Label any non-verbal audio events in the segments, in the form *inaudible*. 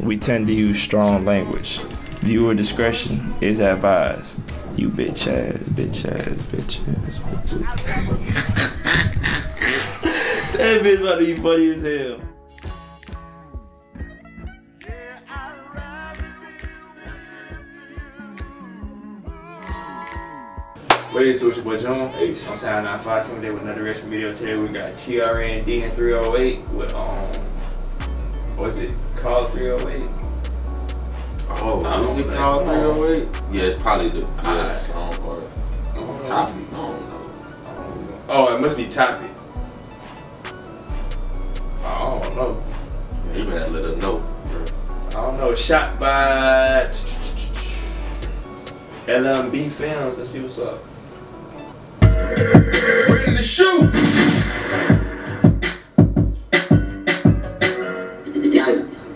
we tend to use strong language. Viewer discretion is advised. You bitch ass, bitch ass, bitch ass, bitch ass. *laughs* that bitch about to be funny as hell. What is it, your boy John? I'm Sound 95 coming there with another reaction video. Today we got TRN and 308 with, um, what's it called 308? Oh, I is it know. called 308? Yeah, it's probably the yeah, Alright. the song part. Oh. Topic. I don't know. Oh, it must be Topic. I don't know. You better let us know. bro. I don't know. Shot by LMB Films. Let's see what's up. Ready to shoot.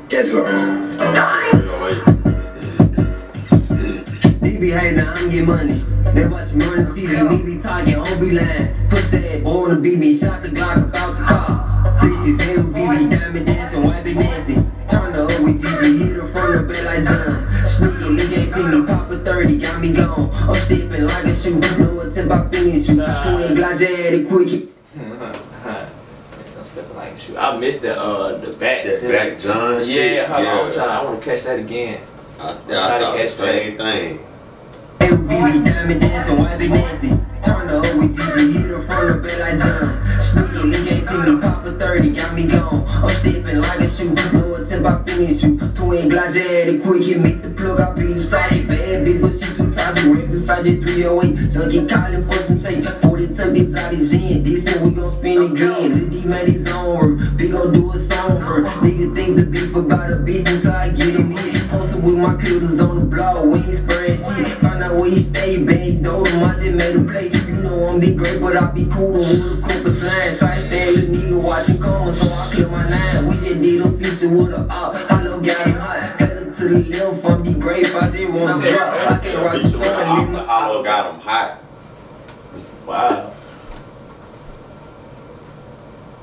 308. They be hating, I'm get money. They watch me on the TV, me be talking, don't be lying. Pussy born to beat me, shot the Glock about to call. Bitches, LVV, diamond dancing, white be nasty. Turn the O with GG, hit her from the bed like John. Sneaking, they can't see me, pop a 30, got me gone. I'm stepping like a shoe, no attempt, I finish you. Twin glass, yeah, the quick. I'm stepping like a shoe. I missed the uh the back. That back John shit. Yeah, hold on. I'm trying. I want to catch that again. I, trying I to thought the catch same thing. LVV, diamond dancing, white be nasty. Turn O with GG, hit her from the bed like John. Sneaking, they can't see me, pop a 30, got me gone. I'm stepping like a shoe, no attempt, I finish you. Twin glass, yeah, the quick hit, make the plug, I beat the socket. Bad bitch, but she too toxic, rapid 5J308. Junkie calling for some tape, 40 tuck this out his in. This and we gon' spin again. Lil D made his own big gon' do a song for her. Nigga think the beef about a beast until I get him hit. Posted with my clitters on the block, we ain't spraying shit. Find out where he stay, bang, dope him, I made a play. You know I'm be great, but I be cool with a Cooper slime. Side stand, little nigga watching come, so I clear my nine. We just did a feature with a up, hello, got him hot. Headed to the left from the grape, I just want to drop. I can't rock the Picture show with the and leave my Hollow got him hot. Wow.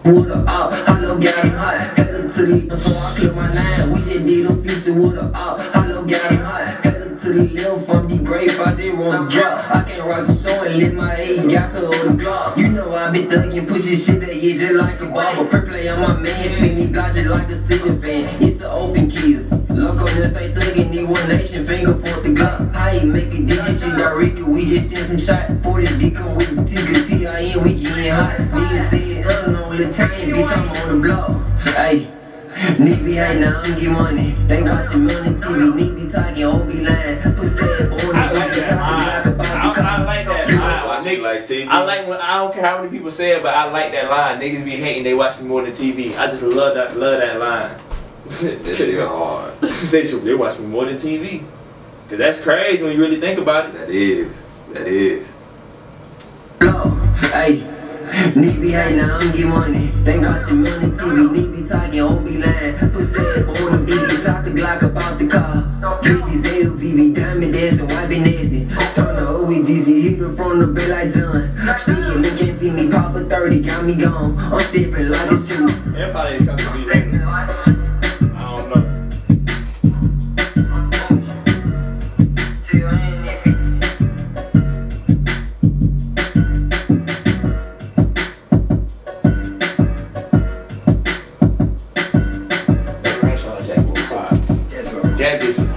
With a up, hello, got him hot. Headed to the left, so I clear my nine. We just did a feature with a up, hello, got him hot. To the left from the grape, I just want to drop. I can't rock the show and let my age got the other glock. You know I been thugging, pushing shit that yeah, just like a barber. Per play on my man, spin me block just like a ceiling fan. It's an open key. Loco just stay thugging, need one nation, finger for the Glock. How you make a shit direct, we just send some shot. For the D come with the Tigger T-I-N, we getting hot. Niggas say it's unknown, little time, bitch, I'm on the block. Hey. Nigga be hating, now I'm get money. They watching me on the TV, nigga be talking, don't be lying. Pussy head, born I to like beat me, that. shot the Glock about I, to I, I call. like that. You line. watch it like TV. I like when I don't care how many people say it, but I like that line. Niggas be hating, they watch me more than TV. I just love that, love that line. That shit hard. *laughs* they, they watch me more than TV. Cause that's crazy when you really think about it. That is. That is. blow. Hey, nigga be hating, now I'm get money. They watching me on the TV, nigga be talking, don't be lying. Pussy to beat me, shot the Glock about the car. Bitches LVV, diamond dancing, white be nasty. Turn the OEGZ, oh, hit her from the bed like John. Sneaking, they can't see me, pop a 30, got me gone. I'm stepping like a shoe. Everybody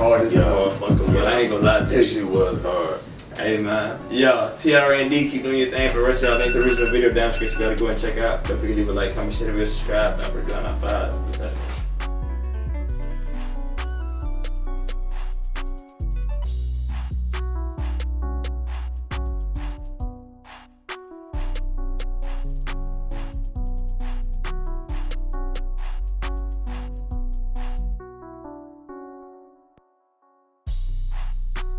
hard as a motherfucker, but I ain't gonna lie to That you. shit was hard. Hey man, yo, TRN Dee, keep doing your thing. For the rest of y'all, thanks for the original video down description. You gotta go and check out. Don't forget to leave a like, comment, share, and subscribe. To do 95.